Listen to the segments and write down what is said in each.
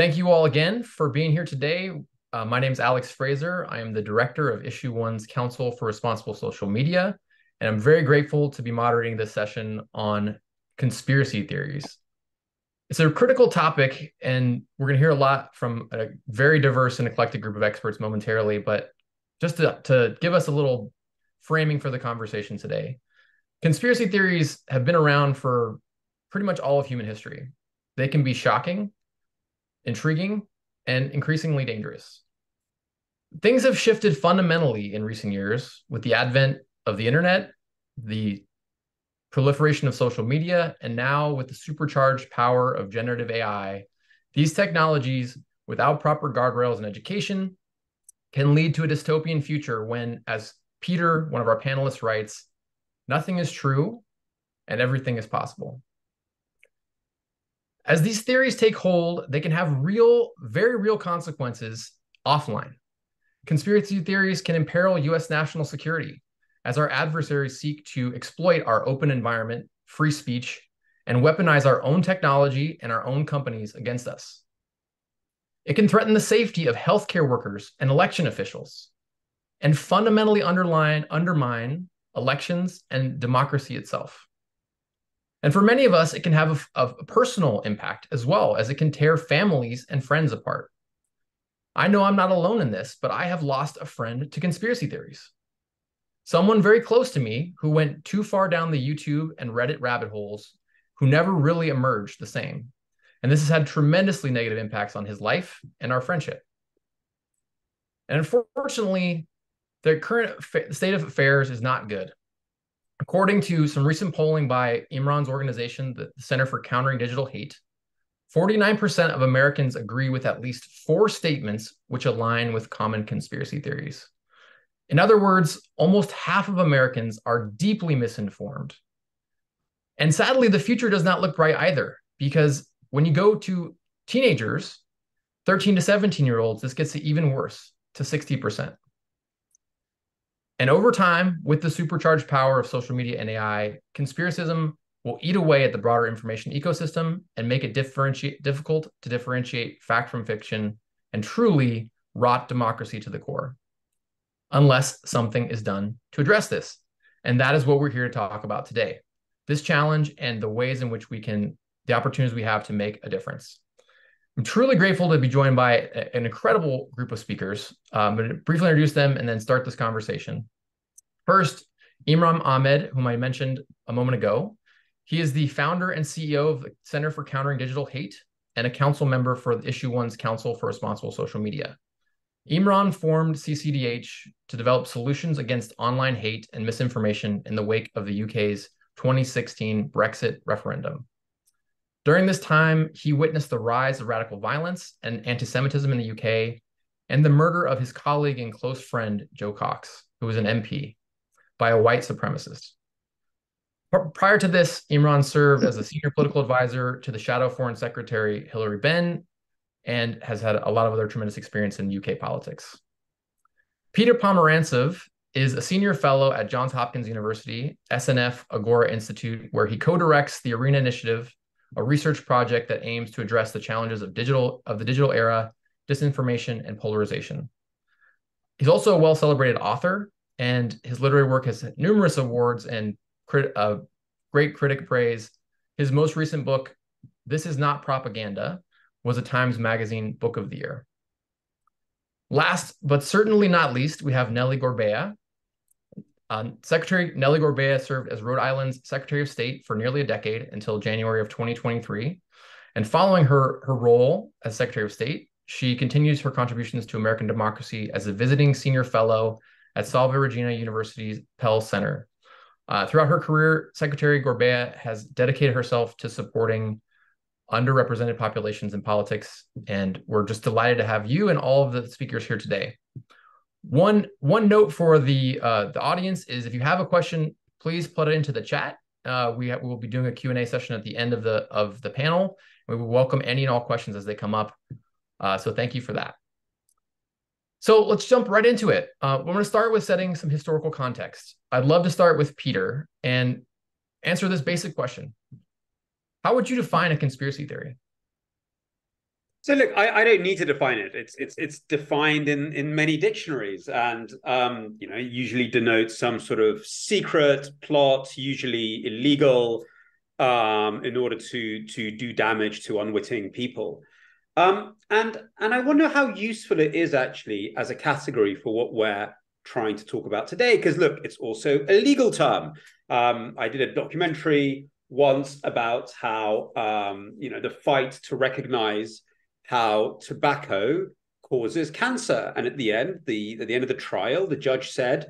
Thank you all again for being here today. Uh, my name is Alex Fraser. I am the director of Issue One's Council for Responsible Social Media, and I'm very grateful to be moderating this session on conspiracy theories. It's a critical topic, and we're going to hear a lot from a very diverse and eclectic group of experts momentarily. But just to, to give us a little framing for the conversation today, conspiracy theories have been around for pretty much all of human history. They can be shocking, intriguing, and increasingly dangerous. Things have shifted fundamentally in recent years with the advent of the internet, the proliferation of social media, and now with the supercharged power of generative AI. These technologies, without proper guardrails and education, can lead to a dystopian future when, as Peter, one of our panelists, writes, nothing is true and everything is possible. As these theories take hold, they can have real, very real consequences offline. Conspiracy theories can imperil US national security as our adversaries seek to exploit our open environment, free speech, and weaponize our own technology and our own companies against us. It can threaten the safety of healthcare workers and election officials, and fundamentally underline, undermine elections and democracy itself. And for many of us, it can have a, a, personal impact as well as it can tear families and friends apart. I know I'm not alone in this, but I have lost a friend to conspiracy theories. Someone very close to me who went too far down the YouTube and Reddit rabbit holes, who never really emerged the same. And this has had tremendously negative impacts on his life and our friendship. And unfortunately, the current state of affairs is not good. According to some recent polling by Imran's organization, the Center for Countering Digital Hate, 49% of Americans agree with at least four statements which align with common conspiracy theories. In other words, almost half of Americans are deeply misinformed. And sadly, the future does not look bright either, because when you go to teenagers, 13 to 17 year olds, this gets even worse to 60%. And over time, with the supercharged power of social media and AI, conspiracism will eat away at the broader information ecosystem and make it difficult to differentiate fact from fiction and truly rot democracy to the core, unless something is done to address this. And that is what we're here to talk about today this challenge and the ways in which we can, the opportunities we have to make a difference. I'm truly grateful to be joined by an incredible group of speakers. Um, I'm going to briefly introduce them and then start this conversation. First, Imran Ahmed, whom I mentioned a moment ago. He is the founder and CEO of the Center for Countering Digital Hate and a council member for the Issue One's Council for Responsible Social Media. Imran formed CCDH to develop solutions against online hate and misinformation in the wake of the UK's 2016 Brexit referendum. During this time, he witnessed the rise of radical violence and anti Semitism in the UK and the murder of his colleague and close friend, Jo Cox, who was an MP, by a white supremacist. Prior to this, Imran served as a senior political advisor to the Shadow Foreign Secretary Hilary Benn and has had a lot of other tremendous experience in UK politics. Peter Pomerantsev is a senior fellow at Johns Hopkins University, SNF Agora Institute, where he co-directs the ARENA Initiative a research project that aims to address the challenges of digital of the digital era, disinformation, and polarization. He's also a well-celebrated author, and his literary work has numerous awards and crit- uh, great critic praise. His most recent book, This Is Not Propaganda, was a Times Magazine Book of the Year. Last but certainly not least, we have Nellie Gorbea, um, Secretary Nellie Gorbea served as Rhode Island's Secretary of State for nearly a decade until January of 2023. And following her, her role as Secretary of State, she continues her contributions to American democracy as a visiting senior fellow at Salve Regina University's Pell Center. Uh, throughout her career, Secretary Gorbea has dedicated herself to supporting underrepresented populations in politics. And we're just delighted to have you and all of the speakers here today. One one note for the uh, the audience is if you have a question, please put it into the chat. Uh, we, we will be doing a Q&A session at the end of the of the panel. We will welcome any and all questions as they come up. Uh, so thank you for that. So let's jump right into it. Uh, we're going to start with setting some historical context. I'd love to start with Peter and answer this basic question. How would you define a conspiracy theory? So look, I, I, don't need to define it. It's it's it's defined in in many dictionaries, and um, you know, usually denotes some sort of secret plot, usually illegal, um, in order to to do damage to unwitting people. Um, and and I wonder how useful it is actually as a category for what we're trying to talk about today. Because look, it's also a legal term. Um, I did a documentary once about how um, you know the fight to recognize how tobacco causes cancer. And at the end, the at the end of the trial, the judge said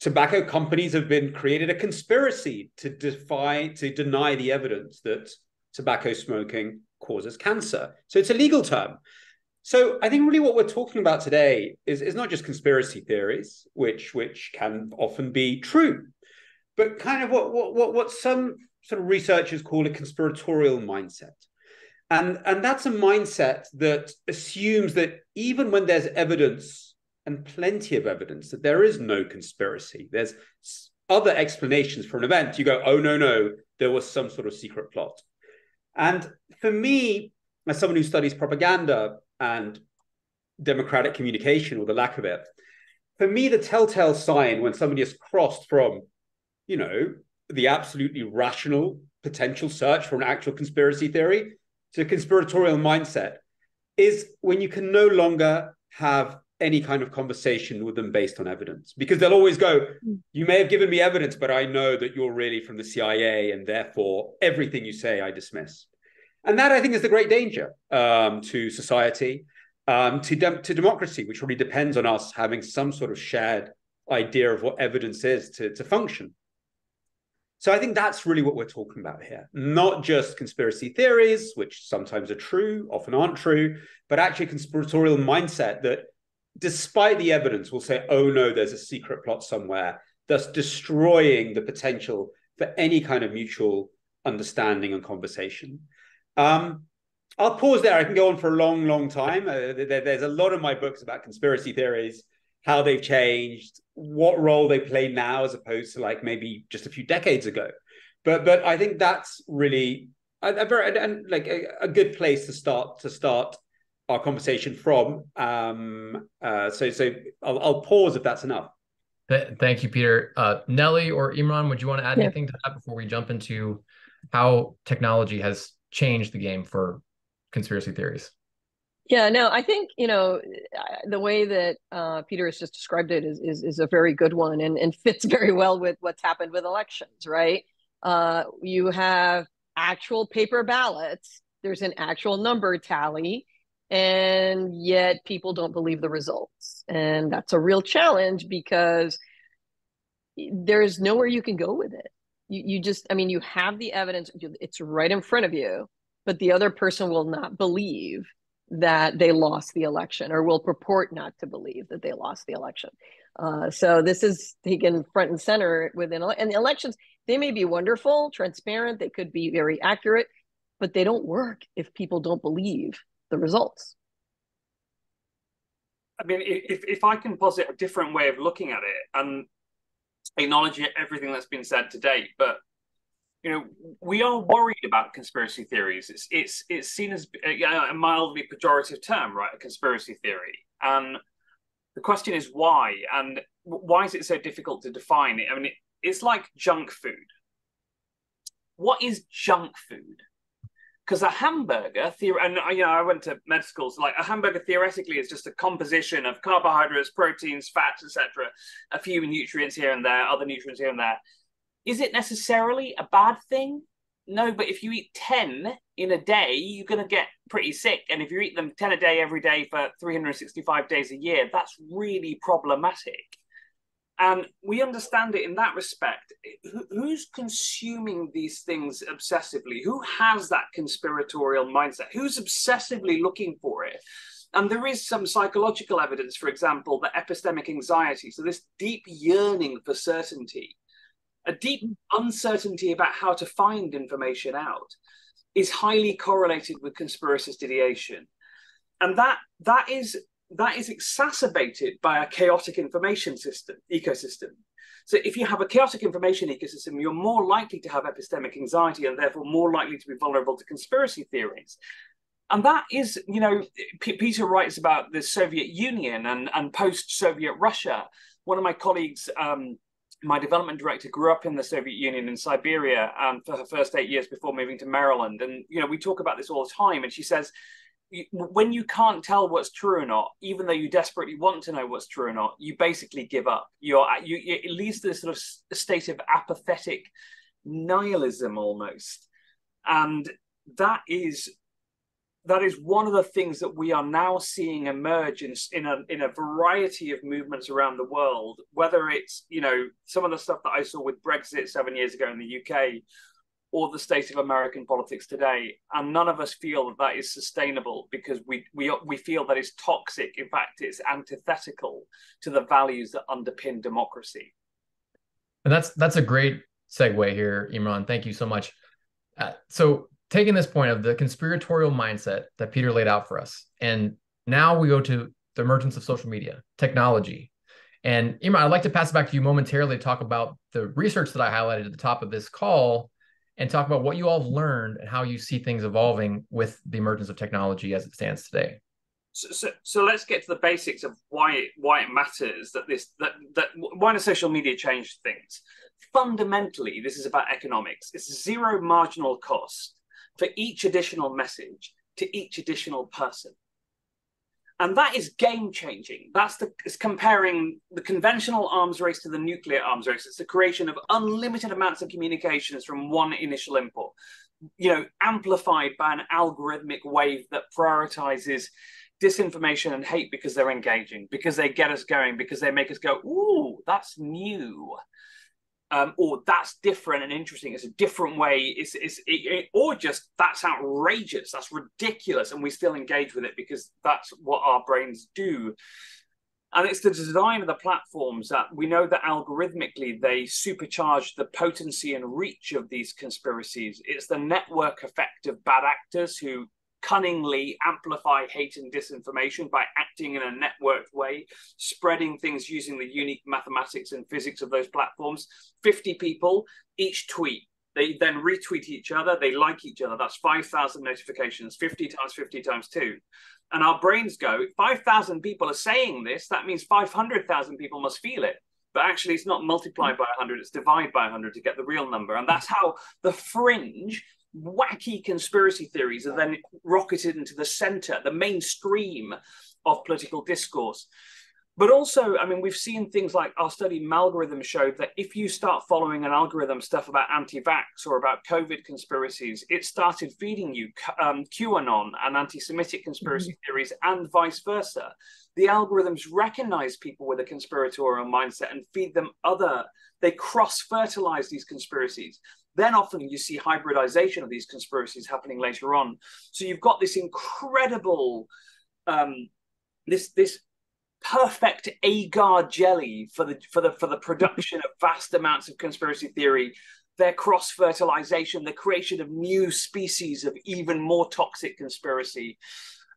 tobacco companies have been created a conspiracy to defy to deny the evidence that tobacco smoking causes cancer. So it's a legal term. So I think really what we're talking about today is, is not just conspiracy theories, which which can often be true, but kind of what what what what some sort of researchers call a conspiratorial mindset. And, and that's a mindset that assumes that even when there's evidence and plenty of evidence that there is no conspiracy, there's other explanations for an event, you go, oh, no, no, there was some sort of secret plot. And for me, as someone who studies propaganda and democratic communication or the lack of it, for me, the telltale sign when somebody has crossed from, you know, the absolutely rational potential search for an actual conspiracy theory to conspiratorial mindset is when you can no longer have any kind of conversation with them based on evidence. Because they'll always go you may have given me evidence but i know that you're really from the cia and therefore everything you say i dismiss. And that i think is the great danger um, to society um, to, de- to democracy which really depends on us having some sort of shared idea of what evidence is to, to function so I think that's really what we're talking about here. Not just conspiracy theories, which sometimes are true, often aren't true, but actually conspiratorial mindset that despite the evidence will say, oh no, there's a secret plot somewhere, thus destroying the potential for any kind of mutual understanding and conversation. Um, I'll pause there. I can go on for a long, long time. Uh, there, there's a lot of my books about conspiracy theories how they've changed, what role they play now as opposed to like maybe just a few decades ago. But but I think that's really a, a very and like a, a, good place to start to start our conversation from. Um, uh, so so I'll, I'll pause if that's enough. Thank you, Peter. Uh, Nellie or Imran, would you want to add yeah. anything to that before we jump into how technology has changed the game for conspiracy theories? Yeah, no, I think you know the way that uh, Peter has just described it is, is is a very good one and and fits very well with what's happened with elections, right? Uh, you have actual paper ballots. There's an actual number tally, and yet people don't believe the results, and that's a real challenge because there's nowhere you can go with it. You you just, I mean, you have the evidence; it's right in front of you, but the other person will not believe that they lost the election or will purport not to believe that they lost the election. Uh, so this is taken front and center within and elections. They may be wonderful, transparent. They could be very accurate, but they don't work if people don't believe the results. I mean, if if I can posit a different way of looking at it and acknowledging everything that's been said to date, but you know, we are worried about conspiracy theories. It's it's it's seen as uh, a, a mildly pejorative term, right? A conspiracy theory, and the question is why, and why is it so difficult to define it? I mean, it, it's like junk food. What is junk food? Because a hamburger, theor- and uh, you know, I went to med school, so like a hamburger theoretically is just a composition of carbohydrates, proteins, fats, etc., a few nutrients here and there, other nutrients here and there is it necessarily a bad thing? No, but if you eat 10 in a day, you're going to get pretty sick. And if you eat them 10 a day every day for 365 days a year, that's really problematic. And we understand it in that respect. Who's consuming these things obsessively? Who has that conspiratorial mindset? Who's obsessively looking for it? And there is some psychological evidence, for example, that epistemic anxiety, so this deep yearning for certainty, a deep uncertainty about how to find information out is highly correlated with conspiracist ideation. And that that is that is exacerbated by a chaotic information system ecosystem. So if you have a chaotic information ecosystem you're more likely to have epistemic anxiety and therefore more likely to be vulnerable to conspiracy theories. And that is, you know, P- Peter writes about the Soviet Union and, and post Soviet Russia. One of my colleagues, um, my development director, grew up in the Soviet Union in Siberia um, for her first eight years before moving to Maryland. And, you know, we talk about this all the time. And she says, when you can't tell what's true or not, even though you desperately want to know what's true or not, you basically give up. You're you, it leads to this sort of state of apathetic nihilism almost, and that is that is one of the things that we are now seeing emerge in, in a in a variety of movements around the world. Whether it's you know some of the stuff that I saw with Brexit seven years ago in the UK, or the state of American politics today, and none of us feel that that is sustainable because we we we feel that it's toxic. In fact, it's antithetical to the values that underpin democracy. And that's that's a great segue here, Imran. Thank you so much. Uh, so taking this point of the conspiratorial mindset that Peter laid out for us, and now we go to the emergence of social media, technology. And Imran, I'd like to pass it back to you momentarily to talk about the research that I highlighted at the top of this call and talk about what you all have learned and how you see things evolving with the emergence of technology as it stands today. So, so, so, let's get to the basics of why it, why it matters that this that that why does social media change things? Fundamentally, this is about economics. It's zero marginal cost for each additional message to each additional person. And that is game changing. That's the it's comparing the conventional arms race to the nuclear arms race. It's the creation of unlimited amounts of communications from one initial input, you know, amplified by an algorithmic wave that prioritizes disinformation and hate because they're engaging, because they get us going, because they make us go, ooh, that's new um, or that's different and interesting. It's a different way. It's, it's it, it, or just that's outrageous. That's ridiculous, and we still engage with it because that's what our brains do. And it's the design of the platforms that we know that algorithmically they supercharge the potency and reach of these conspiracies. It's the network effect of bad actors who cunningly amplify hate and disinformation by acting in a networked way, spreading things using the unique mathematics and physics of those platforms. 50 people, each tweet. They then retweet each other, they like each other. That's 5,000 notifications, 50 times 50 times 2. And our brains go, 5,000 people are saying this, that means 500,000 people must feel it but actually it's not multiplied by 100 it's divided by 100 to get the real number and that's how the fringe wacky conspiracy theories are then rocketed into the center, the mainstream of political discourse. But also, I mean, we've seen things like our study Malgorithm showed that if you start following an algorithm stuff about anti-vax or about COVID conspiracies, it started feeding you um, QAnon and anti-Semitic conspiracy mm-hmm. theories and vice versa. The algorithms recognize people with a conspiratorial mindset and feed them other. They cross-fertilize these conspiracies. Then often you see hybridization of these conspiracies happening later on. So you've got this incredible, um, this this perfect agar jelly for the for the for the production of vast amounts of conspiracy theory their cross fertilization, the creation of new species of even more toxic conspiracy.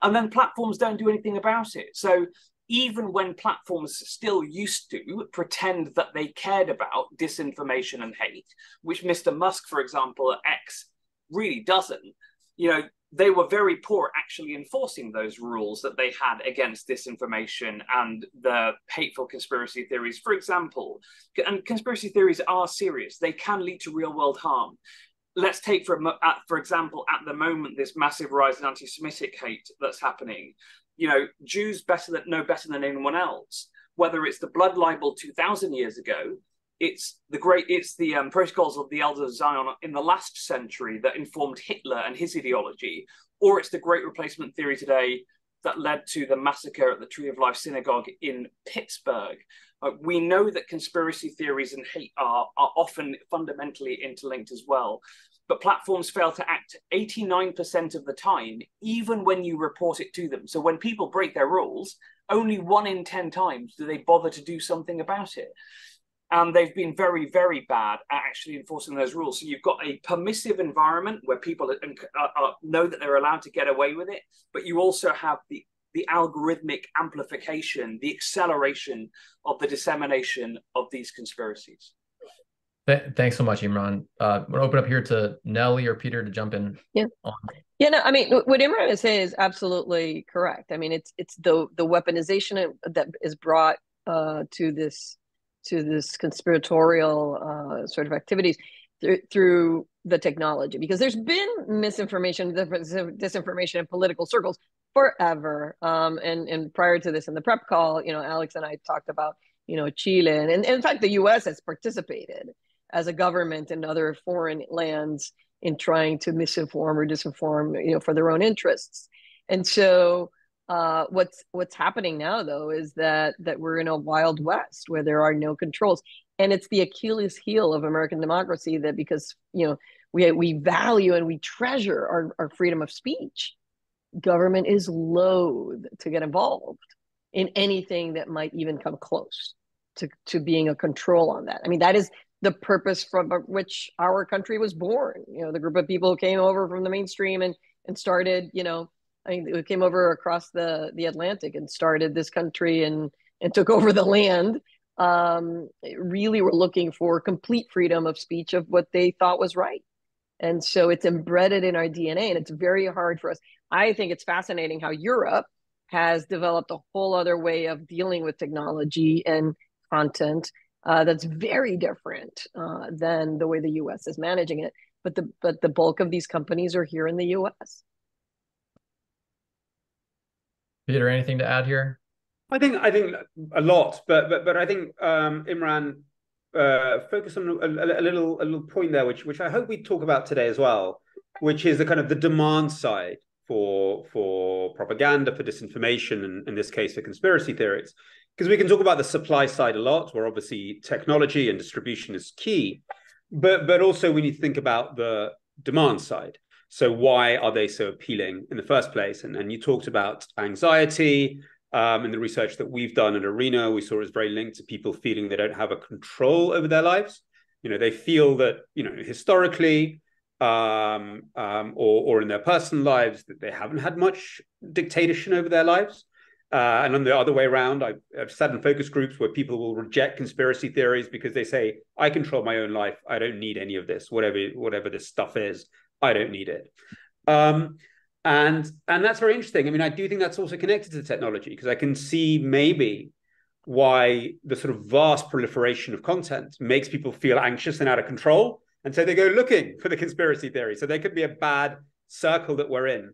And then platforms don't do anything about it. So even when platforms still used to pretend that they cared about disinformation and hate, which Mr. Musk, for example, at X really doesn't, you know, they were very poor actually enforcing those rules that they had against disinformation and the hateful conspiracy theories. For example, and conspiracy theories are serious, they can lead to real world harm. Let's take, for, for example, at the moment, this massive rise in anti Semitic hate that's happening you know, Jews better than know better than anyone else. Whether it's the blood libel two thousand years ago, it's the great, it's the um, protocols of the Elders of Zion in the last century that informed Hitler and his ideology, or it's the Great Replacement theory today that led to the massacre at the Tree of Life Synagogue in Pittsburgh. Uh, we know that conspiracy theories and hate are, are often fundamentally interlinked as well but platforms fail to act 89% of the time, even when you report it to them. So when people break their rules, only one in 10 times do they bother to do something about it. And they've been very, very bad at actually enforcing those rules. So you've got a permissive environment where people are, are, know that they're allowed to get away with it, but you also have the the algorithmic amplification, the acceleration of the dissemination of these conspiracies. Th- thanks so much, Imran. Uh, I'm gonna open up here to Nellie or Peter to jump in. Yeah. On. Yeah, no, I mean what Imran is saying is absolutely correct. I mean, it's it's the the weaponization that is brought uh, to this to this conspiratorial uh, sort of activities through, through the technology because there's been misinformation, disinformation in political circles forever. Um, and and prior to this, in the prep call, you know, Alex and I talked about you know Chile, and, and in fact, the U.S. has participated as a government in other foreign lands in trying to misinform or disinform, you know, for their own interests. And so, uh, what's what's happening now, though, is that that we're in a wild west where there are no controls, and it's the Achilles heel of American democracy that because you know we we value and we treasure our, our freedom of speech, government is loath to get involved in anything that might even come close to to being a control on that. I mean, that is the purpose from which our country was born. You know, the group of people who came over from the mainstream and and started, you know, I mean, we came over across the the Atlantic and started this country and and took over the land. Um, really, were looking for complete freedom of speech of what they thought was right, and so it's embedded in our DNA, and it's very hard for us. I think it's fascinating how Europe has developed a whole other way of dealing with technology and content uh, that's very different uh, than the way the U.S. is managing it. But the but the bulk of these companies are here in the U.S. Peter, anything to add here? I think I think a lot, but but but I think um, Imran uh, focus on a, a, little a little point there, which which I hope we talk about today as well, which is the kind of the demand side for for propaganda, for disinformation, and in this case for conspiracy theories because we can talk about the supply side a lot, where obviously technology and distribution is key, but but also we need to think about the demand side. So why are they so appealing in the first place? And and you talked about anxiety. Um, in the research that we've done at Arena, we saw it's very linked to people feeling they don't have a control over their lives. You know, they feel that you know historically um, um, or or in their personal lives that they haven't had much dictation over their lives. Uh, and on the other way around, I've, I've sat in focus groups where people will reject conspiracy theories because they say, "I control my own life. I don't need any of this. Whatever whatever this stuff is, I don't need it." Um, and and that's very interesting. I mean, I do think that's also connected to the technology because I can see maybe why the sort of vast proliferation of content makes people feel anxious and out of control, and so they go looking for the conspiracy theory. So there could be a bad circle that we're in.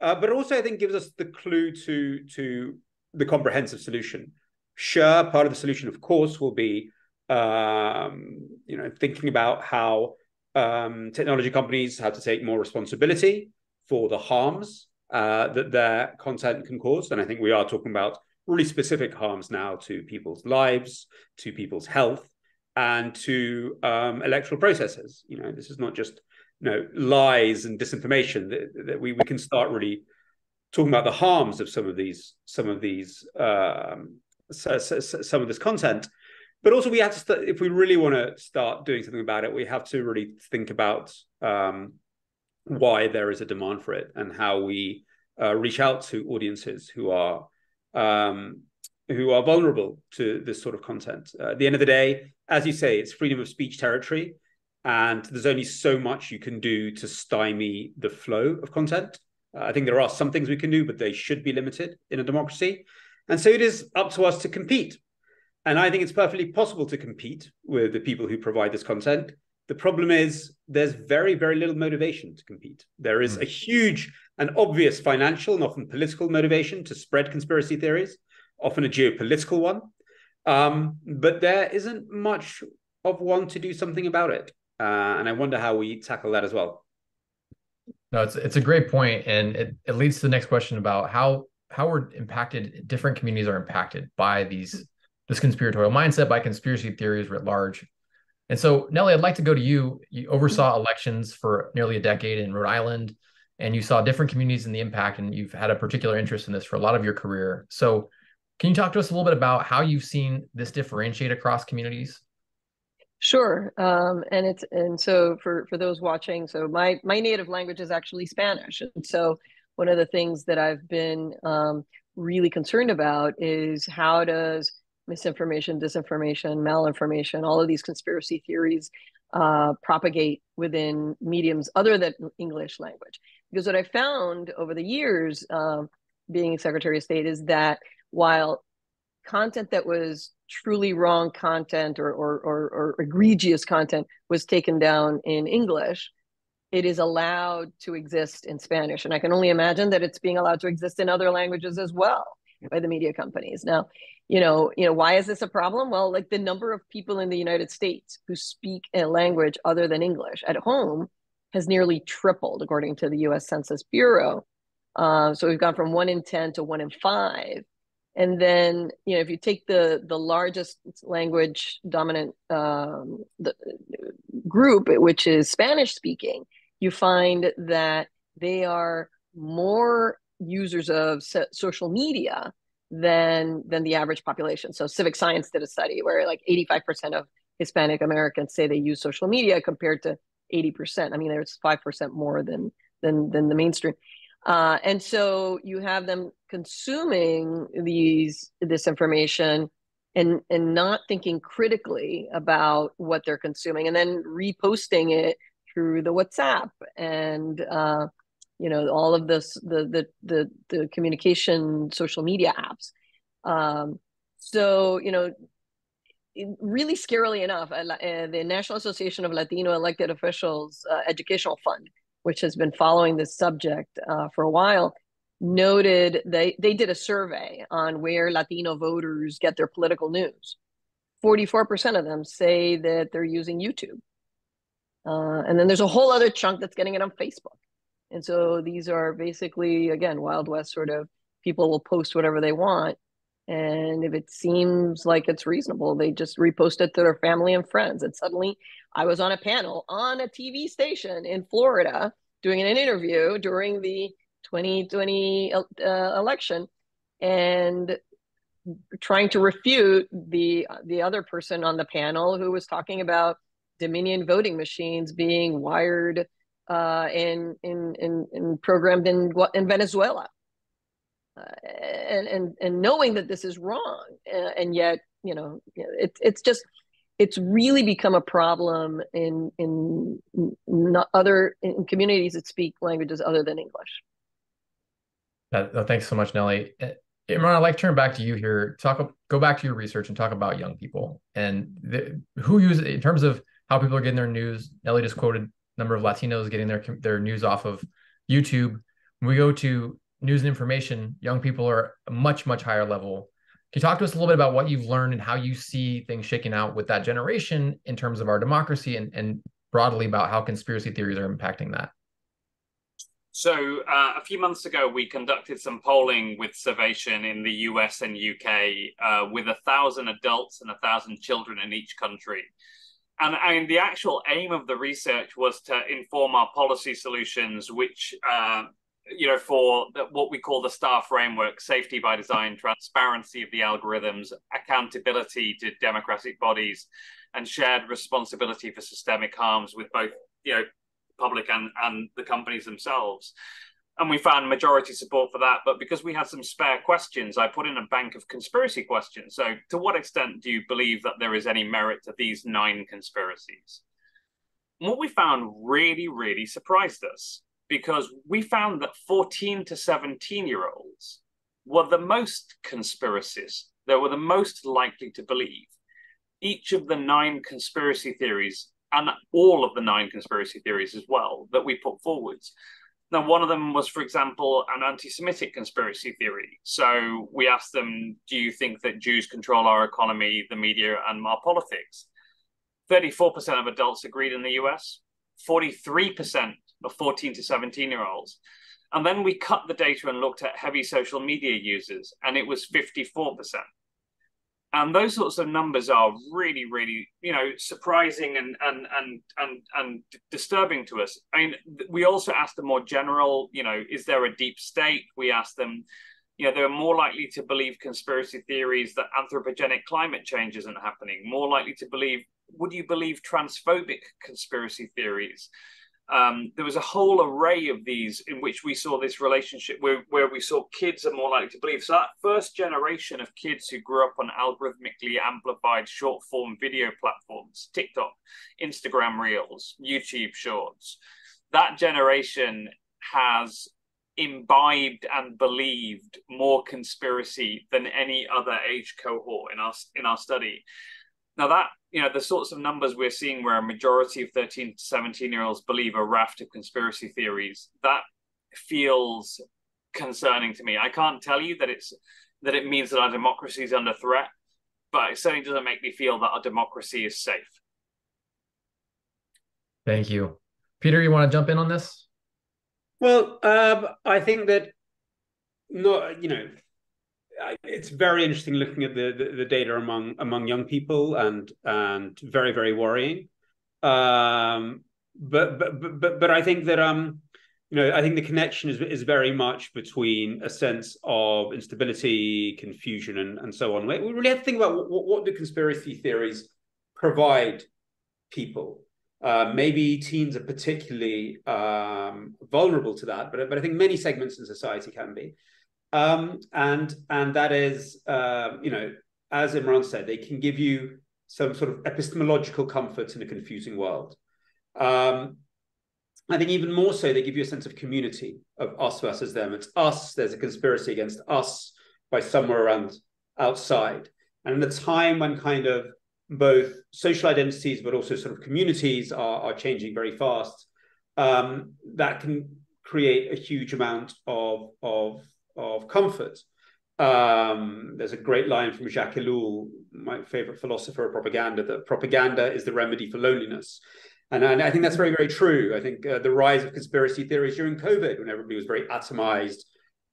Uh, but also, I think gives us the clue to to the comprehensive solution. Sure, part of the solution, of course, will be um, you know thinking about how um, technology companies have to take more responsibility for the harms uh, that their content can cause. And I think we are talking about really specific harms now to people's lives, to people's health, and to um, electoral processes. You know, this is not just you know lies and disinformation that, that we, we can start really talking about the harms of some of these some of these um, so, so, so, some of this content but also we have to st- if we really want to start doing something about it we have to really think about um, why there is a demand for it and how we uh, reach out to audiences who are um, who are vulnerable to this sort of content uh, at the end of the day as you say it's freedom of speech territory and there's only so much you can do to stymie the flow of content. Uh, I think there are some things we can do, but they should be limited in a democracy. And so it is up to us to compete. And I think it's perfectly possible to compete with the people who provide this content. The problem is there's very, very little motivation to compete. There is mm. a huge and obvious financial and often political motivation to spread conspiracy theories, often a geopolitical one. Um, but there isn't much of one to do something about it. Uh, and I wonder how we tackle that as well. No, it's it's a great point, and it, it leads to the next question about how how we're impacted. Different communities are impacted by these this conspiratorial mindset, by conspiracy theories writ large. And so, Nellie, I'd like to go to you. You oversaw elections for nearly a decade in Rhode Island, and you saw different communities and the impact, and you've had a particular interest in this for a lot of your career. So, can you talk to us a little bit about how you've seen this differentiate across communities? Sure, um, and it's and so for for those watching, so my my native language is actually Spanish, and so one of the things that I've been um, really concerned about is how does misinformation, disinformation, malinformation, all of these conspiracy theories uh, propagate within mediums other than English language. Because what I found over the years, uh, being Secretary of State, is that while content that was truly wrong content or, or, or, or egregious content was taken down in English, it is allowed to exist in Spanish. And I can only imagine that it's being allowed to exist in other languages as well by the media companies. Now, you know, you know, why is this a problem? Well, like the number of people in the United States who speak a language other than English at home has nearly tripled, according to the U.S. Census Bureau. Uh, so we've gone from one in ten to one in five. And then, you know, if you take the the largest language dominant um, the group, which is Spanish speaking, you find that they are more users of so- social media than than the average population. So Civic Science did a study where like 85% of Hispanic Americans say they use social media compared to 80%. I mean, there's 5% more than than than the mainstream. Uh, and so you have them consuming these this information and and not thinking critically about what they're consuming and then reposting it through the WhatsApp and uh, you know all of this the the the, the communication social media apps. Um, so you know really scarily enough uh, the national association of latino elected officials uh, educational fund which has been following this subject uh, for a while noted they they did a survey on where latino voters get their political news. 44% of them say that they're using youtube. Uh, and then there's a whole other chunk that's getting it on facebook and so these are basically, again, Wild West sort of people will post whatever they want. And if it seems like it's reasonable, they just repost it to their family and friends. And suddenly I was on a panel on a TV station in Florida doing an interview during the 2020 uh, election and trying to refute the the other person on the panel who was talking about Dominion voting machines being wired uh, in, in, in, in programmed in, in Venezuela. Uh, and, and, and knowing that this is wrong. Uh, and yet, you know, it, it's just, it's really become a problem in, in not other in communities that speak languages other than English. Uh, thanks so much, Nellie. Uh, Imran, I'd like to turn back to you here. Talk, go back to your research and talk about young people and the, who use in terms of how people are getting their news. Nellie just quoted number of Latinos getting their their news off of YouTube. When we go to news and information, young people are a much much higher level. Can you talk to us a little bit about what you've learned and how you see things shaking out with that generation in terms of our democracy and, and broadly about how conspiracy theories are impacting that? So, uh, a few months ago, we conducted some polling with Survation in the US and UK uh, with a thousand adults and a thousand children in each country and the actual aim of the research was to inform our policy solutions, which, uh, you know, for the, what we call the STAR framework safety by design, transparency of the algorithms, accountability to democratic bodies, and shared responsibility for systemic harms with both, you know, public and, and the companies themselves and we found majority support for that. But because we had some spare questions, I put in a bank of conspiracy questions. So, to what extent do you believe that there is any merit to these nine conspiracies? And what we found really, really surprised us because we found that 14 to 17 year olds were the most conspiracies, they were the most likely to believe each of the nine conspiracy theories and all of the nine conspiracy theories as well that we put forwards now, one of them was, for example, an anti Semitic conspiracy theory. So we asked them, Do you think that Jews control our economy, the media, and our politics? 34% of adults agreed in the US, 43% of 14 to 17 year olds. And then we cut the data and looked at heavy social media users, and it was 54% and those sorts of numbers are really really you know surprising and and and and and disturbing to us. I mean we also asked them more general you know is there a deep state? We asked them you know they're more likely to believe conspiracy theories that anthropogenic climate change isn't happening. More likely to believe would you believe transphobic conspiracy theories um, there was a whole array of these in which we saw this relationship where, where we saw kids are more likely to believe. So that first generation of kids who grew up on algorithmically amplified short form video platforms, TikTok, Instagram Reels, YouTube Shorts, that generation has imbibed and believed more conspiracy than any other age cohort in our in our study. Now that you know the sorts of numbers we're seeing where a majority of 13 to 17 year olds believe a raft of conspiracy theories, that feels concerning to me. I can't tell you that it's that it means that our democracy is under threat, but it certainly doesn't make me feel that our democracy is safe. Thank you. Peter, you want to jump in on this? Well, um, I think that not you know it's very interesting looking at the, the, the data among among young people and and very very worrying. Um, but but but but I think that um you know I think the connection is is very much between a sense of instability, confusion, and and so on. We really have to think about what what do conspiracy theories provide people. Uh, maybe teens are particularly um, vulnerable to that, but but I think many segments in society can be. Um, and and that is, uh, you know, as Imran said, they can give you some sort of epistemological comfort in a confusing world. Um, I think even more so, they give you a sense of community of us versus them. It's us. There's a conspiracy against us by somewhere around outside. And in a time when kind of both social identities but also sort of communities are, are changing very fast, um, that can create a huge amount of of of comfort. Um, there's a great line from Jacques Ellul, my favorite philosopher of propaganda, that propaganda is the remedy for loneliness. And, and I think that's very, very true. I think uh, the rise of conspiracy theories during COVID, when everybody was very atomized,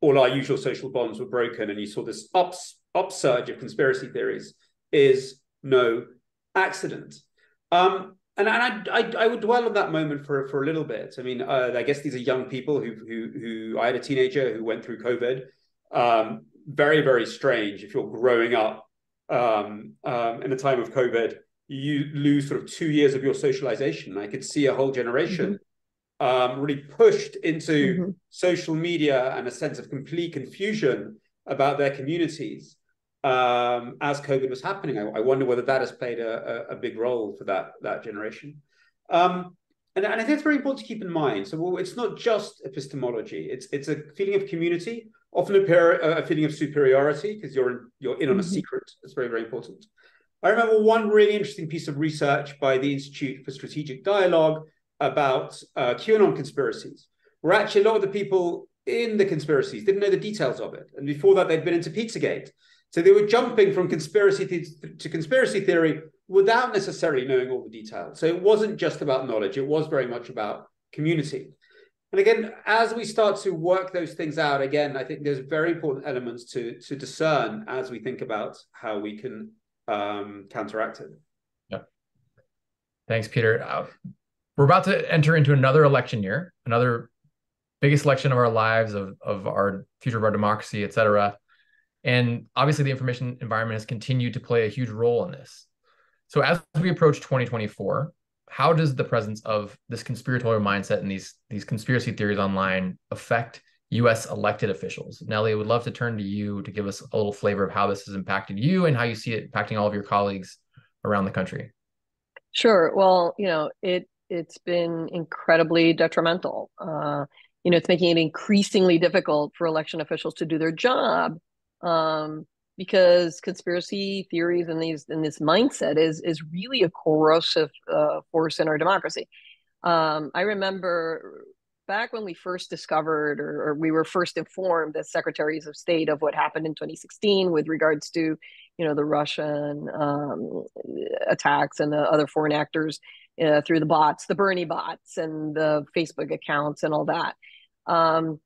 all our usual social bonds were broken, and you saw this ups, upsurge of conspiracy theories, is no accident. Um, and, and I, I, I would dwell on that moment for for a little bit. I mean, uh, I guess these are young people who who who I had a teenager who went through COVID. Um, very very strange if you're growing up um, um, in a time of COVID, you lose sort of two years of your socialization. I could see a whole generation mm-hmm. um, really pushed into mm-hmm. social media and a sense of complete confusion about their communities um, as COVID was happening. I, I, wonder whether that has played a, a, a, big role for that that generation. Um, and, and, I think it's very important to keep in mind. So it's not just epistemology; it's it's a feeling of community, often a, a feeling of superiority because you're in, you're in on a mm-hmm. secret. It's very very important. I remember one really interesting piece of research by the Institute for Strategic Dialogue about uh, QAnon conspiracies, where actually a lot of the people in the conspiracies didn't know the details of it, and before that they'd been into Pizzagate. So they were jumping from conspiracy to, to conspiracy theory without necessarily knowing all the details. So it wasn't just about knowledge, it was very much about community. And again, as we start to work those things out, again, I think there's very important elements to, to discern as we think about how we can um, counteract it. Yeah. Thanks, Peter. Uh, we're about to enter into another election year, another biggest election of our lives, of, of our future of our democracy, et cetera. And obviously, the information environment has continued to play a huge role in this. So, as we approach 2024, how does the presence of this conspiratorial mindset and these these conspiracy theories online affect U.S. elected officials? Nellie, I would love to turn to you to give us a little flavor of how this has impacted you and how you see it impacting all of your colleagues around the country. Sure. Well, you know, it it's been incredibly detrimental. Uh, you know, it's making it increasingly difficult for election officials to do their job um, because conspiracy theories and these and this mindset is is really a corrosive uh, force in our democracy. Um, I remember back when we first discovered or, or, we were first informed as secretaries of state of what happened in 2016 with regards to you know the russian um, attacks and the other foreign actors uh, through the bots the bernie bots and the facebook accounts and all that um,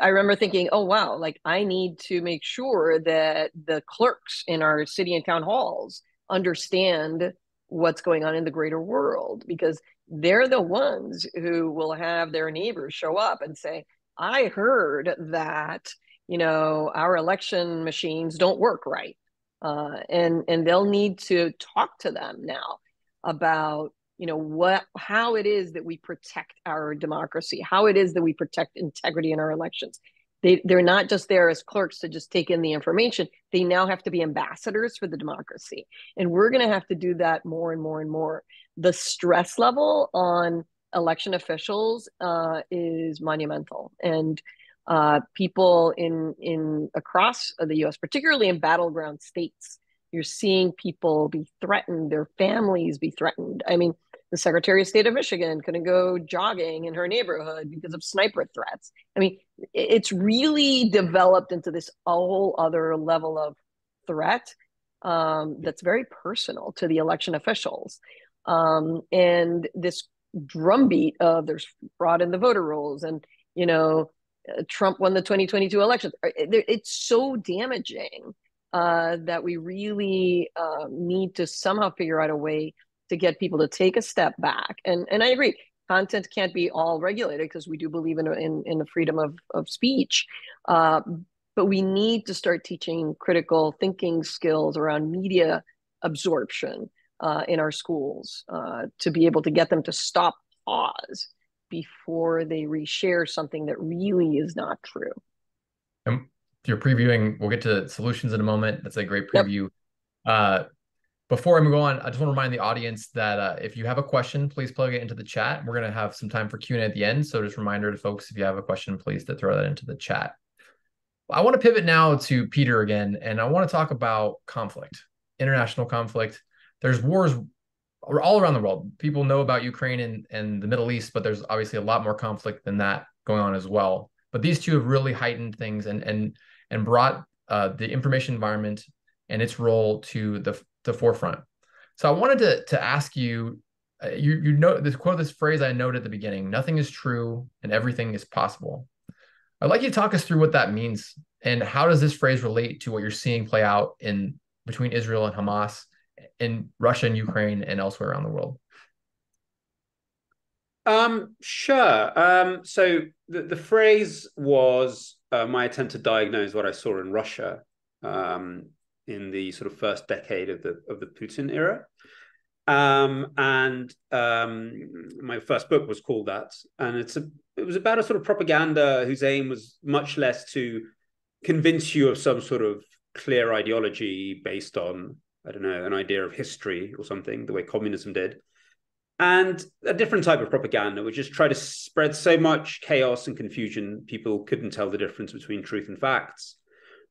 I remember thinking, oh, wow, like I need to make sure that the clerks in our city and town halls understand what's going on in the greater world because they're the ones who will have their neighbors show up and say, I heard that, you know, our election machines don't work right. Uh, and, and they'll need to talk to them now about you know what how it is that we protect our democracy how it is that we protect integrity in our elections. They they're not just there as clerks to just take in the information. They now have to be ambassadors for the democracy. And we're going to have to do that more and more and more. The stress level on election officials uh, is monumental. And uh, people in in across the us particularly in battleground states you're seeing people be threatened their families be threatened. I mean the Secretary of State of Michigan couldn't go jogging in her neighborhood because of sniper threats. I mean, it's really developed into this whole other level of threat um, that's very personal to the election officials. Um, and this drumbeat of there's fraud in the voter rolls and, you know, uh, Trump won the 2022 elections. Uh, it's so damaging uh, that we really uh, need to somehow figure out a way to get people to take a step back. And and I agree, content can't be all regulated because we do believe in in, in the freedom of of speech. Uh, but we need to start teaching critical thinking skills around media absorption uh, in our schools uh, to be able to get them to stop, pause before they reshare something that really is not true. And you're previewing. We'll get to solutions in a moment. That's a great preview. Yep. Uh, before I move on, I just want to remind the audience that uh, if you have a question, please plug it into the chat. We're going to have some time for Q&A at the end. So just a reminder to folks, if you have a question, please to throw that into the chat. I want to pivot now to Peter again, and I want to talk about conflict, international conflict. There's wars all around the world. People know about Ukraine and, and the Middle East, but there's obviously a lot more conflict than that going on as well. But these two have really heightened things and and and brought uh, the information environment and its role to the the forefront. So I wanted to to ask you, uh, you you know this quote this phrase I noted at the beginning: "Nothing is true and everything is possible." I'd like you to talk us through what that means and how does this phrase relate to what you're seeing play out in between Israel and Hamas, in Russia and Ukraine, and elsewhere around the world. Um, sure. Um, so the, the phrase was uh, my attempt to diagnose what I saw in Russia. Um, in the sort of first decade of the of the Putin era. Um, and um, my first book was called that, and it's a it was about a sort of propaganda whose aim was much less to convince you of some sort of clear ideology based on I don't know an idea of history or something, the way communism did, and a different type of propaganda, which is try to spread so much chaos and confusion people couldn't tell the difference between truth and facts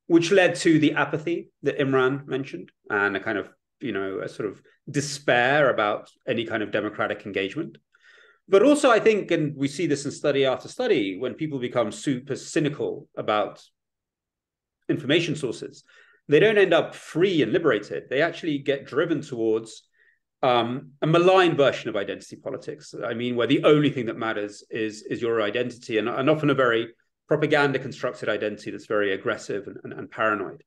which led to the apathy that Imran mentioned and a kind of, you know, a sort of despair about any kind of democratic engagement. But also, I think, and we see this in study after study, when people become super cynical about information sources, they don't end up free and liberated. They actually get driven towards um, a malign version of identity politics. I mean, where the only thing that matters is is your identity, and, and often a very propaganda constructed identity that's very aggressive and, and, and paranoid.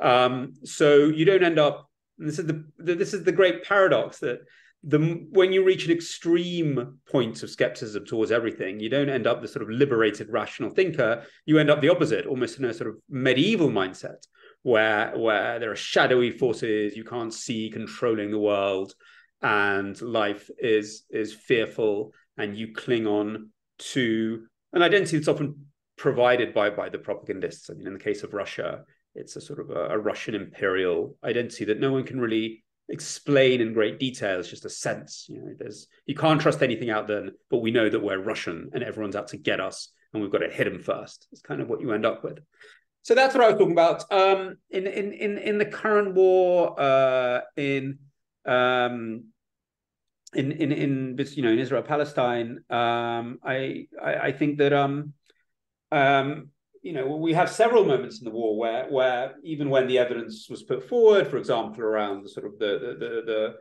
Um, so you don't end up. This is the this is the great paradox that the when you reach an extreme point of skepticism towards everything, you don't end up the sort of liberated rational thinker. You end up the opposite, almost in a sort of medieval mindset, where where there are shadowy forces you can't see controlling the world, and life is is fearful, and you cling on to an identity that's often provided by by the propagandists. I mean, in the case of Russia, it's a sort of a, a, Russian imperial identity that no one can really explain in great detail. It's just a sense. You know, there's you can't trust anything out there, but we know that we're Russian and everyone's out to get us, and we've got to hit them first. It's kind of what you end up with. So that's what I was talking about. Um, in in in in the current war, uh, in um, in in in you know in Israel Palestine, um, I, I I think that um um, you know, we have several moments in the war where, where even when the evidence was put forward, for example, around the sort of the the the,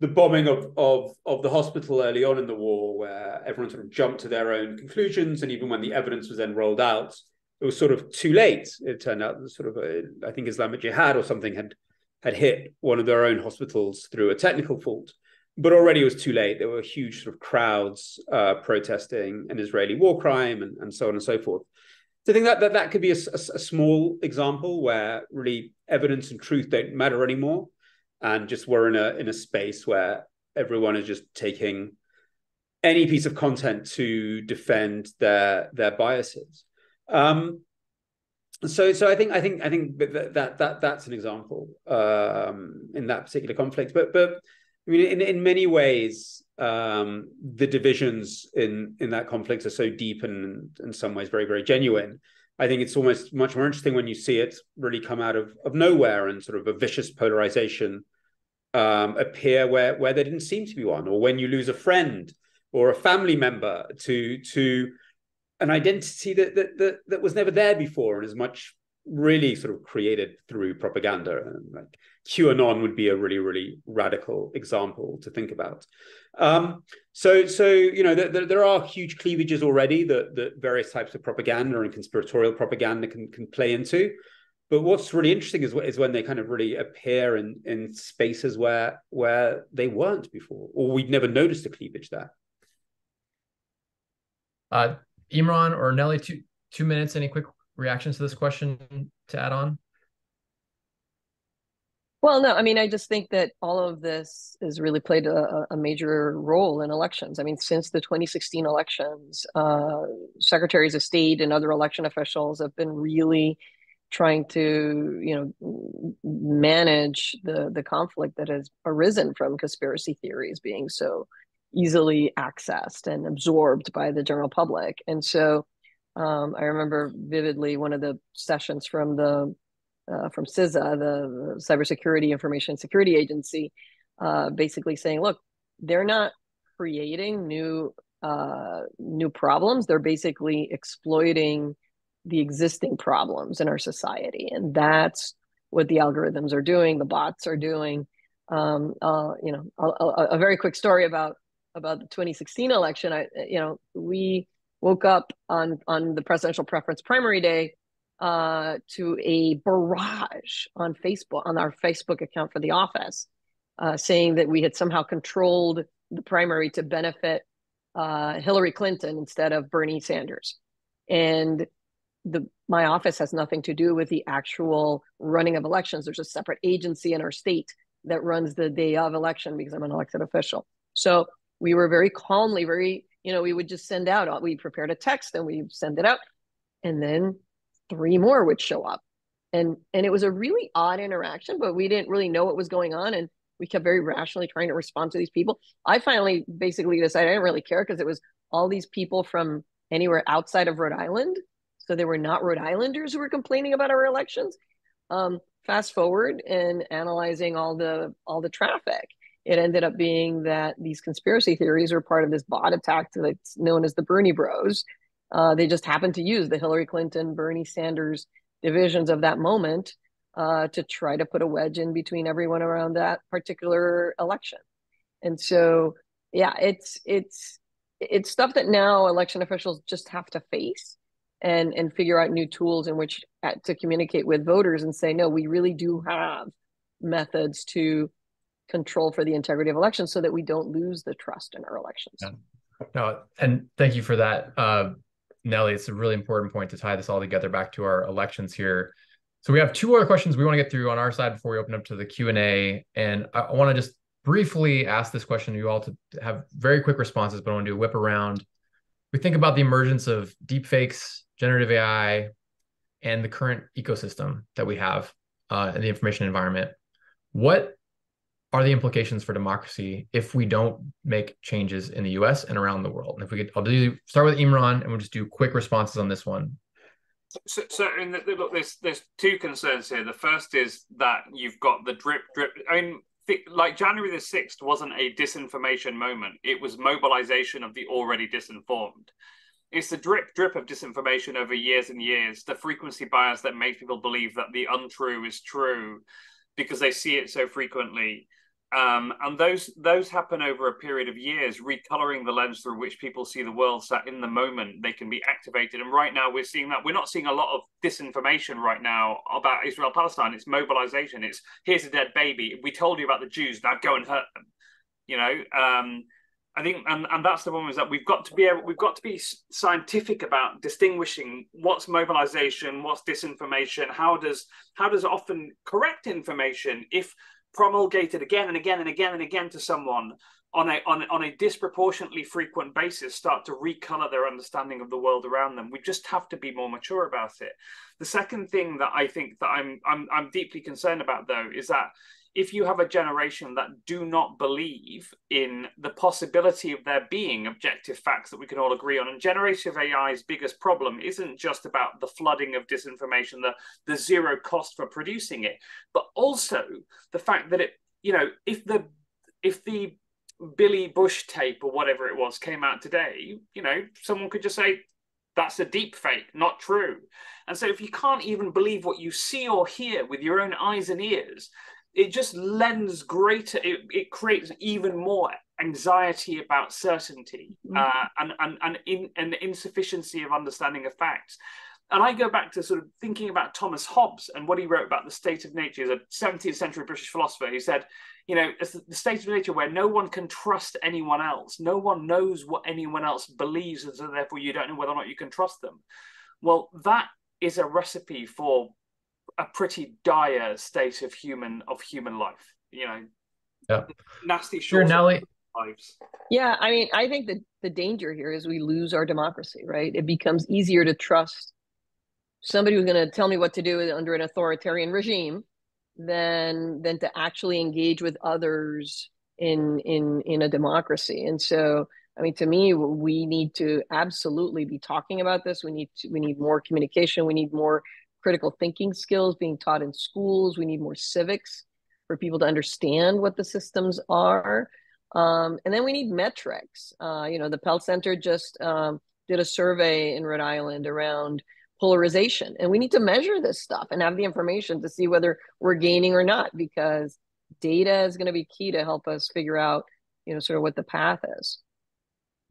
the, bombing of, of of the hospital early on in the war, where everyone sort of jumped to their own conclusions, and even when the evidence was then rolled out, it was sort of too late. It turned out that sort of a, I think Islamic Jihad or something had had hit one of their own hospitals through a technical fault but already it was too late. There were huge sort of crowds uh, protesting an Israeli war crime and, and so on and so forth. So I think that that, that could be a, a, a small example where really evidence and truth don't matter anymore, and just we're in a in a space where everyone is just taking any piece of content to defend their their biases. Um, so so I think I think I think that that, that that's an example um, in that particular conflict. But but I mean, in in many ways, um, the divisions in in that conflict are so deep and in some ways very very genuine. I think it's almost much more interesting when you see it really come out of of nowhere and sort of a vicious polarization um, appear where where there didn't seem to be one, or when you lose a friend or a family member to to an identity that that that, that was never there before and is much really sort of created through propaganda and like qanon would be a really really radical example to think about um, so so you know there, there are huge cleavages already that that various types of propaganda and conspiratorial propaganda can can play into but what's really interesting is, is when they kind of really appear in in spaces where where they weren't before or we'd never noticed a cleavage there uh, Imran or Nellie, two two minutes. Any quick reactions to this question to add on? Well, no, I mean, I just think that all of this has really played a, a major role in elections. I mean, since the 2016 elections, uh, secretaries of state and other election officials have been really trying to, you know, manage the the conflict that has arisen from conspiracy theories being so easily accessed and absorbed by the general public. And so um, I remember vividly one of the sessions from the uh, from CISA, the, Cybersecurity Information Security Agency, uh, basically saying, look, they're not creating new uh, new problems. They're basically exploiting the existing problems in our society, and that's what the algorithms are doing. The bots are doing. Um, uh, you know, a, a, a, very quick story about about the 2016 election, I you know we woke up on on the presidential preference primary day uh, to a barrage on Facebook on our Facebook account for the office, uh, saying that we had somehow controlled the primary to benefit uh, Hillary Clinton instead of Bernie Sanders, and the my office has nothing to do with the actual running of elections. There's a separate agency in our state that runs the day of election because I'm an elected official. So we were very calmly, very, you know, we would just send out, we prepared a text and we send it out. And then three more would show up. And and it was a really odd interaction, but we didn't really know what was going on. And we kept very rationally trying to respond to these people. I finally basically decided I didn't really care because it was all these people from anywhere outside of Rhode Island. So they were not Rhode Islanders who were complaining about our elections. Um, fast forward and analyzing all the all the traffic it ended up being that these conspiracy theories were part of this bot attack that's known as the Bernie Bros. Uh, they just happened to use the Hillary Clinton, Bernie Sanders divisions of that moment uh, to try to put a wedge in between everyone around that particular election. And so, yeah, it's it's it's stuff that now election officials just have to face and and figure out new tools in which uh, to communicate with voters and say, no, we really do have methods to control for the integrity of elections so that we don't lose the trust in our elections. Yeah. No, and thank you for that, uh, Nellie. It's a really important point to tie this all together back to our elections here. So we have two other questions we want to get through on our side before we open up to the Q and A, and I, want to just briefly ask this question to you all to have very quick responses, but I want to do a whip around. We think about the emergence of deep fakes, generative AI, and the current ecosystem that we have uh, in the information environment. What are the implications for democracy if we don't make changes in the US and around the world? And if we could, I'll do start with Imran and we'll just do quick responses on this one. So, so the, look, there's there's two concerns here. The first is that you've got the drip drip. I mean, like January the sixth wasn't a disinformation moment; it was mobilization of the already disinformed. It's the drip drip of disinformation over years and years. The frequency bias that makes people believe that the untrue is true because they see it so frequently um, and those those happen over a period of years, recoloring the lens through which people see the world. So in the moment, they can be activated. And right now, we're seeing that. We're not seeing a lot of disinformation right now about Israel Palestine. It's mobilization. It's here's a dead baby. We told you about the Jews. Now go and hurt them. You know. Um, I think, and, and that's the one is that we've got to be able, we've got to be scientific about distinguishing what's mobilization, what's disinformation, how does how does often correct information if promulgated again and again and again and again to someone on a on, on a disproportionately frequent basis start to recolor their understanding of the world around them. We just have to be more mature about it. The second thing that I think that I'm I'm I'm deeply concerned about though is that if you have a generation that do not believe in the possibility of there being objective facts that we can all agree on, and generative AI's biggest problem isn't just about the flooding of disinformation, the, the zero cost for producing it, but also the fact that it, you know, if the if the Billy Bush tape or whatever it was came out today, you know, someone could just say, that's a deep fake, not true. And so if you can't even believe what you see or hear with your own eyes and ears, it just lends greater, it, it creates even more anxiety about certainty mm-hmm. uh, and, and, and, in, and insufficiency of understanding of facts. And I go back to sort of thinking about Thomas Hobbes and what he wrote about the state of nature. He's a 17th century British philosopher. He said, you know, it's the state of nature where no one can trust anyone else. No one knows what anyone else believes, and so therefore you don't know whether or not you can trust them. Well, that is a recipe for a pretty dire state of human of human life. You know, yeah, nasty. Sure, Nellie. Lives. Yeah, I mean, I think that the danger here is we lose our democracy. Right? It becomes easier to trust somebody who's going to tell me what to do under an authoritarian regime than than to actually engage with others in in in a democracy. And so, I mean, to me, we need to absolutely be talking about this. We need to, we need more communication. We need more critical thinking skills being taught in schools. We need more civics for people to understand what the systems are. Um, and then we need metrics. Uh, you know, the Pell Center just um, did a survey in Rhode Island around polarization. And we need to measure this stuff and have the information to see whether we're gaining or not, because data is going to be key to help us figure out, you know, sort of what the path is.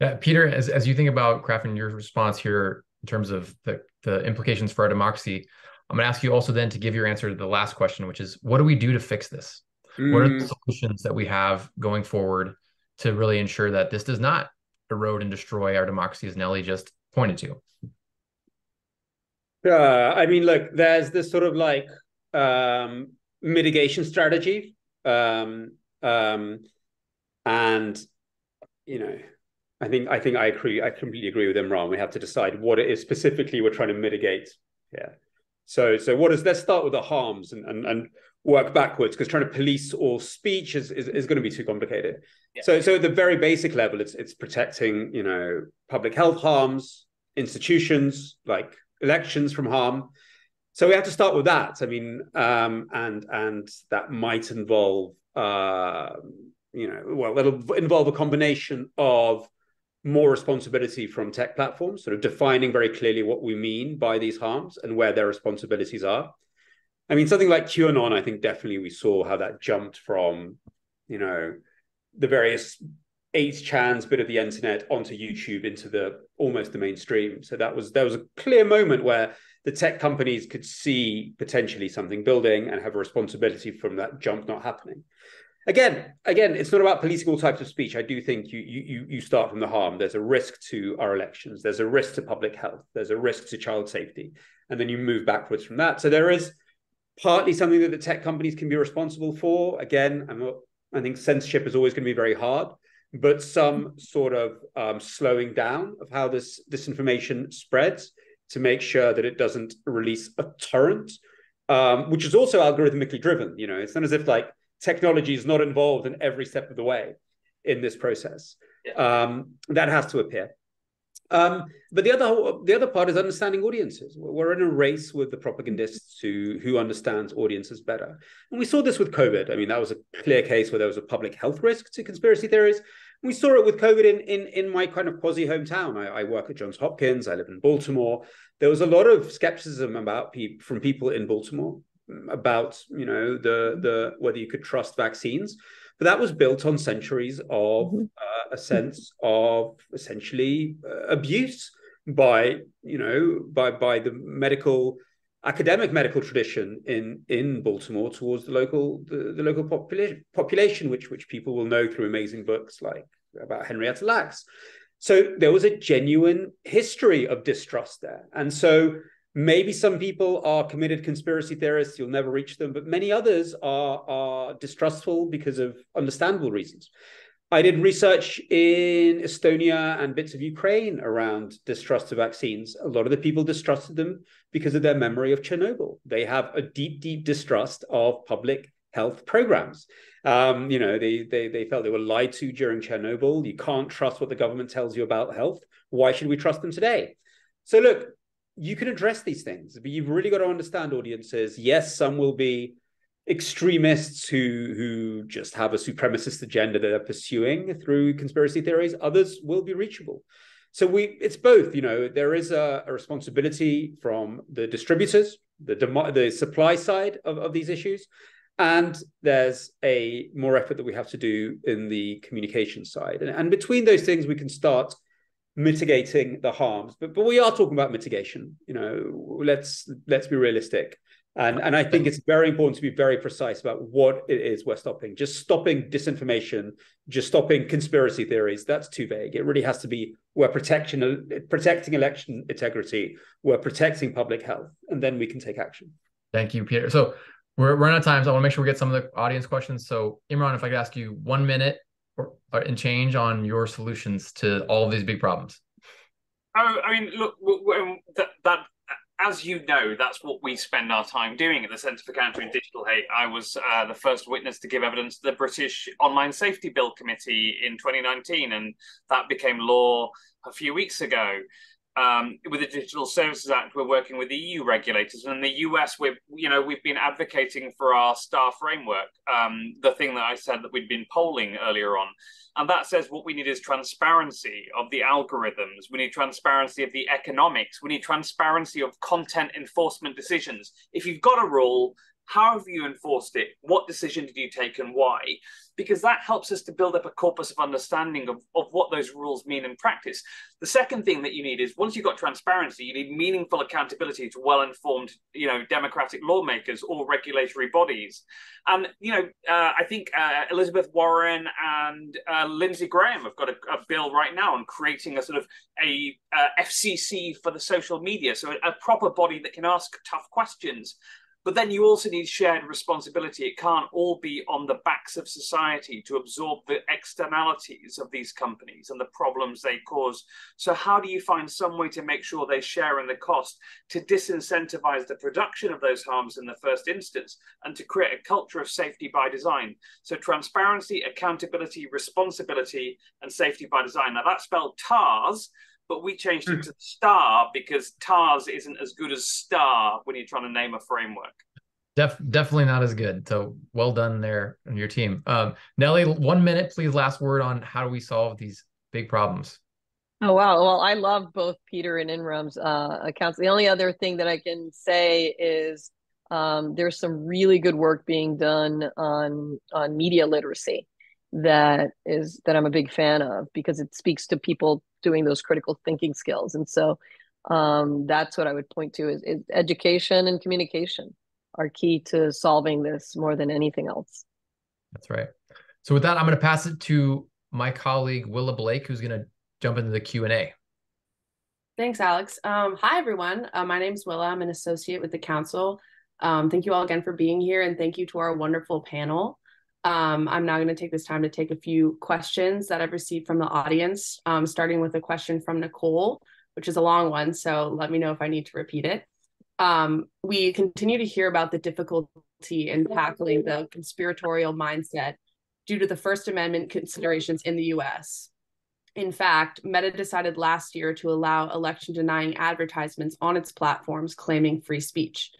Yeah, Peter, as, as you think about crafting your response here in terms of the, the implications for our democracy, I'm going to ask you also then to give your answer to the last question, which is what do we do to fix this? Mm. What are the mm. solutions that we have going forward to really ensure that this does not erode and destroy our democracy, as Nellie just pointed to? Uh, I mean, look, there's this sort of like um, mitigation strategy, um, um, and you know, I think I think I agree. I completely agree with Imran. We have to decide what it is specifically we're trying to mitigate. Yeah. So, so what is? Let's start with the harms and and, and work backwards because trying to police all speech is is, is going to be too complicated. Yeah. So, so at the very basic level, it's it's protecting you know public health harms, institutions like elections from harm. So we have to start with that. I mean, um, and and that might involve, uh, you know, well, it'll involve a combination of more responsibility from tech platforms, sort of defining very clearly what we mean by these harms and where their responsibilities are. I mean, something like QAnon, I think definitely we saw how that jumped from, you know, the various 8chan's bit of the internet onto YouTube into the almost the mainstream. So that was there was a clear moment where the tech companies could see potentially something building and have a responsibility from that jump not happening. Again, again, it's not about policing all types of speech. I do think you you you start from the harm. There's a risk to our elections. There's a risk to public health. There's a risk to child safety, and then you move backwards from that. So there is partly something that the tech companies can be responsible for. Again, I'm I think censorship is always going to be very hard but some sort of um, slowing down of how this disinformation spreads to make sure that it doesn't release a torrent, um, which is also algorithmically driven. You know, it's not as if like technology is not involved in every step of the way in this process. Um, that has to appear. Um, but the other the other part is understanding audiences. We're in a race with the propagandists who who understands audiences better, and we saw this with COVID. I mean, that was a clear case where there was a public health risk to conspiracy theories. We saw it with COVID in in in my kind of quasi hometown. I, I work at Johns Hopkins. I live in Baltimore. There was a lot of skepticism about people from people in Baltimore about you know the the whether you could trust vaccines but that was built on centuries of mm-hmm. uh, a sense of essentially uh, abuse by you know by by the medical academic medical tradition in in Baltimore towards the local the, the local population population which which people will know through amazing books like about Henrietta Lacks. So there was a genuine history of distrust there. And so maybe some people are committed conspiracy theorists you'll never reach them but many others are are distrustful because of understandable reasons I did research in Estonia and bits of Ukraine around distrust of vaccines. A lot of the people distrusted them because of their memory of Chernobyl. They have a deep, deep distrust of public health programs. Um, you know, they, they they felt they were lied to during Chernobyl. You can't trust what the government tells you about health. Why should we trust them today? So look, you can address these things, but you've really got to understand audiences. Yes, some will be extremists who who just have a supremacist agenda that they're pursuing through conspiracy theories. Others will be reachable. So we it's both. You know, there is a, a responsibility from the distributors, the the supply side of, of these issues, and there's a more effort that we have to do in the communication side. And, and between those things, we can start mitigating the harms. But but we are talking about mitigation. You know, let's let's be realistic. And, and I think it's very important to be very precise about what it is we're stopping. Just stopping disinformation, just stopping conspiracy theories, that's too vague. It really has to be we're protecting, protecting election integrity, we're protecting public health, and then we can take action. Thank you, Peter. So we're running out of time, so I want to make sure we get some of the audience questions. So Imran, if I could ask you one minute and change on your solutions to all of these big problems. Oh, I mean, look, that, that as you know, that's what we spend our time doing at the Centre for Countering Digital Hate. I was uh, the first witness to give evidence to the British Online Safety Bill Committee in 2019, and that became law a few weeks ago. Um, with the Digital Services Act, we're working with EU regulators, and in the US, we've you know we've been advocating for our STAR framework, um, the thing that I said that we'd been polling earlier on. And that says what we need is transparency of the algorithms. We need transparency of the economics. We need transparency of content enforcement decisions. If you've got a rule, how have you enforced it? What decision did you take and why? Because that helps us to build up a corpus of understanding of, of what those rules mean in practice. The second thing that you need is once you've got transparency, you need meaningful accountability to well-informed, you know, democratic lawmakers or regulatory bodies. And you know, uh, I think uh, Elizabeth Warren and uh, Lindsey Graham have got a, a, bill right now on creating a sort of a uh, FCC for the social media, so a, a proper body that can ask tough questions but then you also need shared responsibility. It can't all be on the backs of society to absorb the externalities of these companies and the problems they cause. So, how do you find some way to make sure they share in the cost to disincentivize the production of those harms in the first instance and to create a culture of safety by design? So, transparency, accountability, responsibility, and safety by design. Now, that's spelled TARS but we changed it hmm. to star because TARS isn't as good as star when you're trying to name a framework. Def, definitely not as good. So well done there on your team. Um, Nellie, one minute, please. Last word on how do we solve these big problems? Oh wow! Well, I love both Peter and Imran's uh, accounts. The only other thing that I can say is um, there's some really good work being done on on media literacy that is that I'm a big fan of because it speaks to people doing those critical thinking skills. And so um, that's what I would point to is, is education and communication are key to solving this more than anything else. That's right. So with that, I'm going to pass it to my colleague Willa Blake, who's going to jump into the Q and A. Thanks, Alex. Um, hi, everyone. Uh, my name is Willa. I'm an associate with the council. Um, thank you all again for being here, and thank you to our wonderful panel. Um, I'm now going to take this time to take a few questions that I've received from the audience, um, starting with a question from Nicole, which is a long one. So let me know if I need to repeat it. Um, we continue to hear about the difficulty in tackling the conspiratorial mindset due to the First Amendment considerations in the US. In fact, Meta decided last year to allow election denying advertisements on its platforms claiming free speech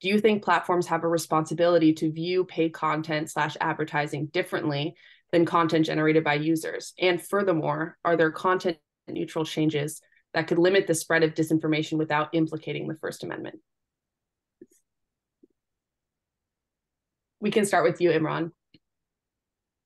do you think platforms have a responsibility to view paid content slash advertising differently than content generated by users? And furthermore, are there content neutral changes that could limit the spread of disinformation without implicating the First Amendment? We can start with you, Imran.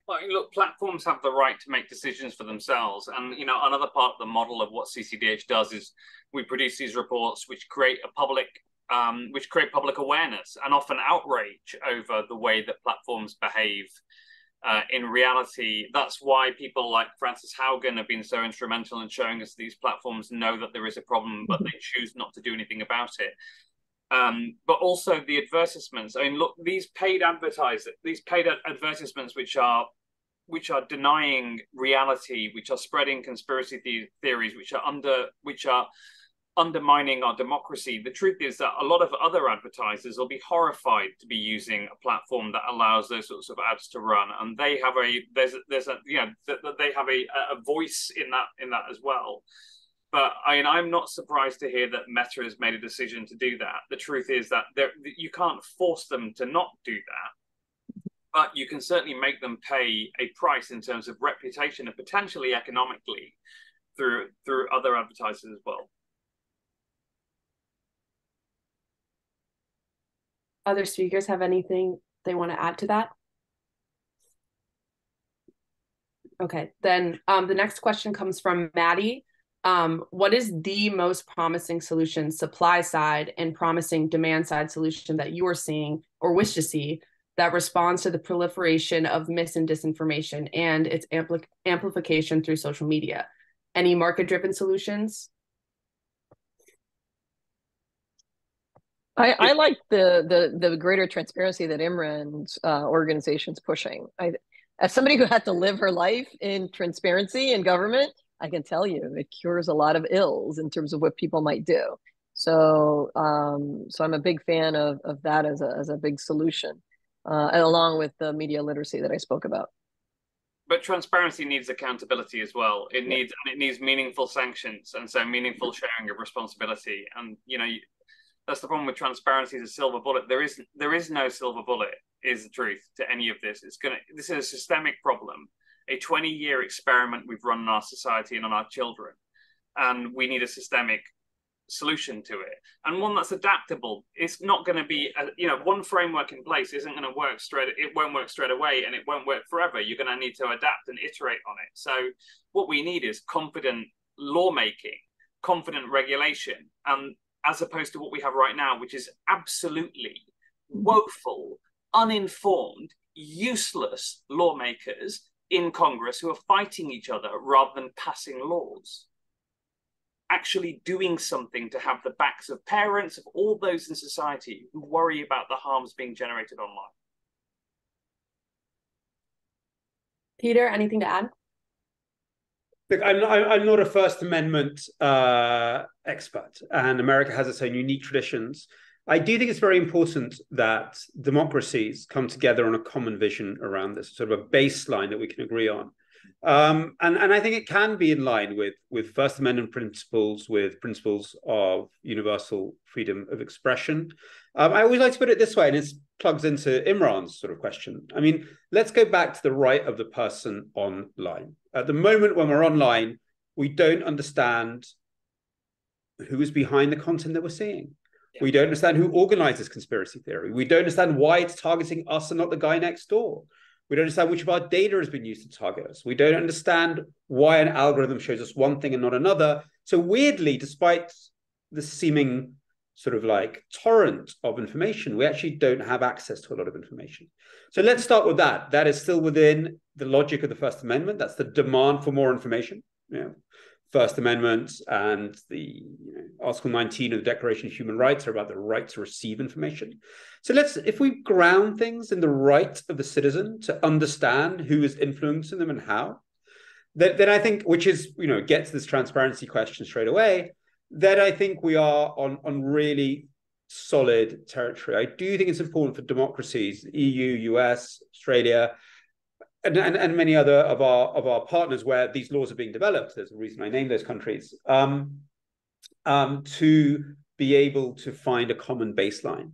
Well, look, platforms have the right to make decisions for themselves. And, you know, another part of the model of what CCDH does is we produce these reports which create a public um, which create public awareness and often outrage over the way that platforms behave. Uh, in reality, that's why people like Frances Haugen have been so instrumental in showing us these platforms know that there is a problem, but they choose not to do anything about it. Um, but also the advertisements. I mean, look, these paid advertisers, these paid advertisements, which are which are denying reality, which are spreading conspiracy the- theories, which are under which are undermining our democracy. The truth is that a lot of other advertisers will be horrified to be using a platform that allows those sorts of ads to run, and they have a there's there's a you know they have a a voice in that in that as well. But I mean, I'm not surprised to hear that Meta has made a decision to do that. The truth is that you can't force them to not do that, but you can certainly make them pay a price in terms of reputation and potentially economically through through other advertisers as well. Other speakers have anything they want to add to that? Okay, then um, the next question comes from Maddie. Um, what is the most promising solution, supply side and promising demand side solution that you are seeing or wish to see that responds to the proliferation of mis and disinformation and its ampli- amplification through social media? Any market driven solutions? I, I like the, the the greater transparency that Imran's uh, organization's pushing. I, as somebody who had to live her life in transparency in government, I can tell you it cures a lot of ills in terms of what people might do. So, um, so I'm a big fan of of that as a as a big solution, uh, along with the media literacy that I spoke about. But transparency needs accountability as well. It yeah. needs and it needs meaningful sanctions, and so meaningful sharing of responsibility. And you know, that's the problem with transparency is a silver bullet. There is there is no silver bullet, is the truth to any of this. It's gonna this is a systemic problem, a 20 year experiment we've run on our society and on our children. And we need a systemic solution to it and one that's adaptable it's not going to be a, you know one framework in place isn't going to work straight it won't work straight away and it won't work forever you're going to need to adapt and iterate on it so what we need is confident lawmaking confident regulation and as opposed to what we have right now, which is absolutely woeful, uninformed, useless lawmakers in Congress who are fighting each other rather than passing laws. Actually, doing something to have the backs of parents, of all those in society who worry about the harms being generated online. Peter, anything to add? Look, I'm not, I'm not a First Amendment uh, expert, and America has its own unique traditions. I do think it's very important that democracies come together on a common vision around this, sort of a baseline that we can agree on. Um, and, and I think it can be in line with, with First Amendment principles, with principles of universal freedom of expression. Um, I always like to put it this way, and it plugs into Imran's sort of question. I mean, let's go back to the right of the person online. At the moment when we're online, we don't understand who is behind the content that we're seeing. We don't understand who organizes conspiracy theory. We don't understand why it's targeting us and not the guy next door. We don't understand which of our data has been used to target us. We don't understand why an algorithm shows us one thing and not another. So weirdly, despite the seeming sort of like torrent of information, we actually don't have access to a lot of information. So let's start with that. That is still within the logic of the First Amendment. That's the demand for more information. First Amendment and the you know, Article 19 of the Declaration of Human Rights are about the right to receive information. So let's, if we ground things in the right of the citizen to understand who is influencing them and how, then, then I think, which is, you know, gets this transparency question straight away, then I think we are on, on really solid territory. I do think it's important for democracies, EU, US, Australia, and, and, and, many other of our of our partners where these laws are being developed. There's a reason I named those countries um, um, to be able to find a common baseline.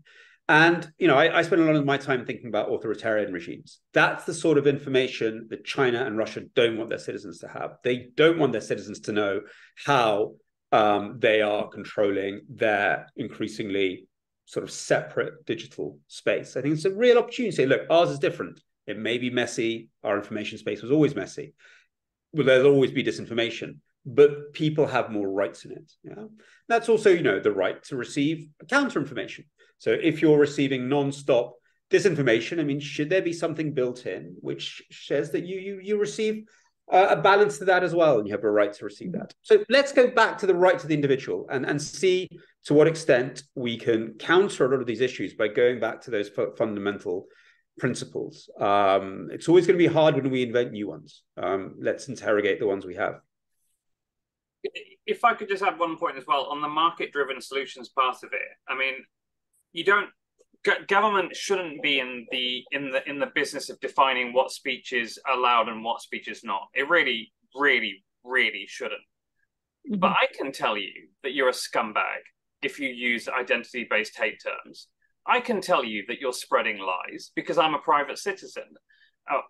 And you know, I, I spend a lot of my time thinking about authoritarian regimes. That's the sort of information that China and Russia don't want their citizens to have. They don't want their citizens to know how um, they are controlling their increasingly sort of separate digital space. I think it's a real opportunity. Look, ours is different. It may be messy. Our information space was always messy. Well, there'll always be disinformation, but people have more rights in it. Yeah, that's also, you know, the right to receive counter information. So if you're receiving non-stop disinformation, I mean, should there be something built in which says that you you you receive uh, a balance to that as well, and you have a right to receive that. So let's go back to the right to the individual and, and see to what extent we can counter a lot of these issues by going back to those fundamental principles. Um, it's always going to be hard when we invent new ones. Um, let's interrogate the ones we have. If I could just add one point as well on the market-driven solutions part of it. I mean, you don't government shouldn't be in the in the in the business of defining what speech is allowed and what speech is not. It really, really, really shouldn't. Mm-hmm. But I can tell you that you're a scumbag if you use identity-based hate terms. I can tell you that you're spreading lies because I'm a private citizen. Uh,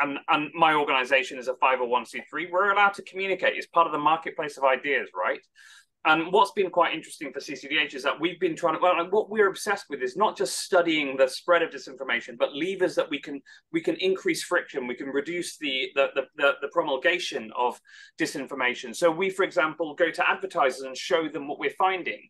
and, and my organization is a 501c3. We're allowed to communicate. It's part of the marketplace of ideas, right? And what's been quite interesting for CCDH is that we've been trying to, well, what we're obsessed with is not just studying the spread of disinformation, but levers that we can we can increase friction, we can reduce the the, the, the promulgation of disinformation. So we, for example, go to advertisers and show them what we're finding.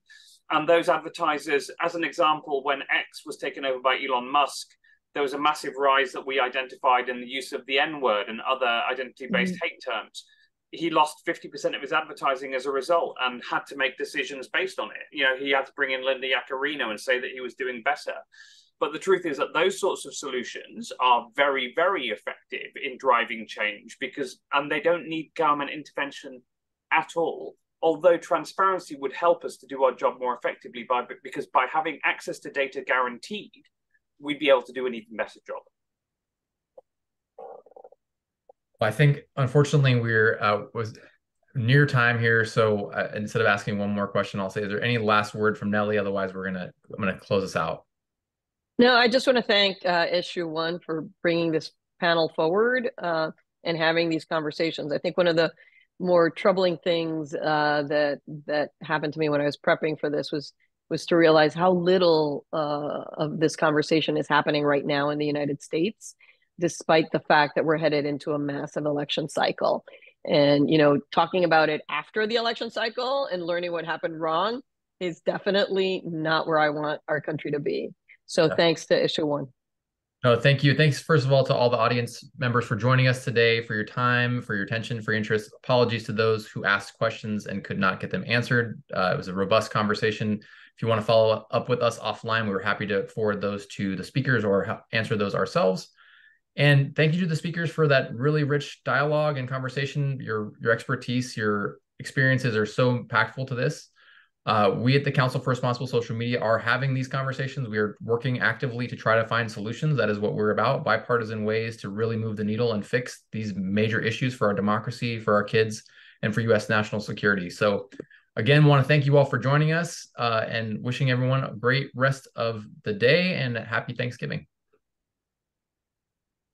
And those advertisers, as an example, when X was taken over by Elon Musk, there was a massive rise that we identified in the use of the N word and other identity based mm-hmm. hate terms. He lost 50% of his advertising as a result and had to make decisions based on it. You know, he had to bring in Linda Yaccarino and say that he was doing better. But the truth is that those sorts of solutions are very, very effective in driving change because, and they don't need government intervention at all although transparency would help us to do our job more effectively by because by having access to data guaranteed we'd be able to do an even better job i think unfortunately we're uh, was near time here so uh, instead of asking one more question i'll say is there any last word from nellie otherwise we're gonna i'm gonna close this out. No i just want to thank uh, issue one for bringing this panel forward uh, and having these conversations. I think one of the more troubling things uh, that that happened to me when I was prepping for this was was to realize how little uh, of this conversation is happening right now in the United States, despite the fact that we're headed into a massive election cycle. And you know, talking about it after the election cycle and learning what happened wrong is definitely not where I want our country to be. So, yeah. thanks to issue one. No, thank you. Thanks, first of all, to all the audience members for joining us today, for your time, for your attention, for your interest. Apologies to those who asked questions and could not get them answered. Uh, it was a robust conversation. If you want to follow up with us offline, we were happy to forward those to the speakers or answer those ourselves. And thank you to the speakers for that really rich dialogue and conversation. Your your expertise, your experiences are so impactful to this. Uh, we at the Council for Responsible Social Media are having these conversations. We are working actively to try to find solutions. That is what we're about bipartisan ways to really move the needle and fix these major issues for our democracy, for our kids, and for U.S. national security. So, again, want to thank you all for joining us uh, and wishing everyone a great rest of the day and happy Thanksgiving.